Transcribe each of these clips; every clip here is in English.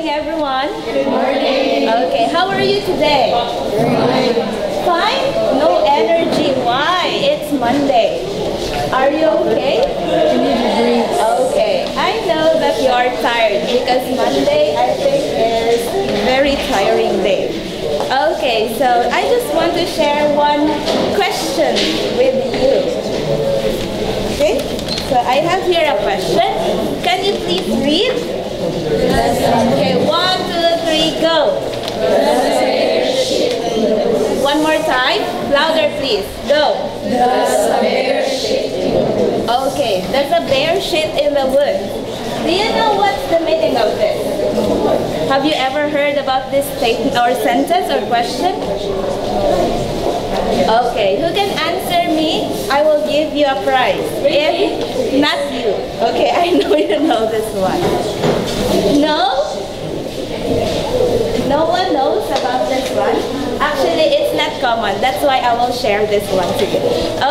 everyone. Good morning. Okay, how are you today? Fine. Fine? No energy. Why? It's Monday. Are you okay? Okay. I know that you are tired because Monday I think is a very tiring day. Okay, so I just want to share one question with you. Okay? So I have here a question. Can you please read? Okay, one, two, three, go. One more time. Louder, please. Go. Okay, there's a bear shit in the wood. Do you know what's the meaning of this? Have you ever heard about this statement or sentence or question? Okay, who can answer me? I will give you a prize. If not you. Okay, I know you know this one. No one knows about this one? Actually, it's not common. That's why I will share this one to you.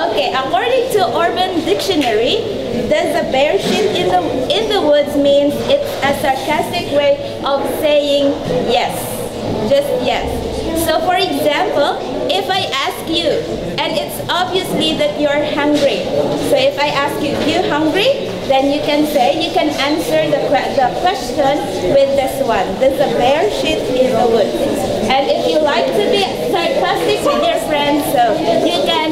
Okay, according to Urban Dictionary, does a bear shit in the in the woods means it's a sarcastic way of saying yes. Just yes. So for example, if I ask you, and it's obviously that you're hungry. So if I ask you, you hungry? Then you can say, you can answer the, the question with this one. Does a bear shit in the woods? And if you like to be sarcastic with your friends, so you can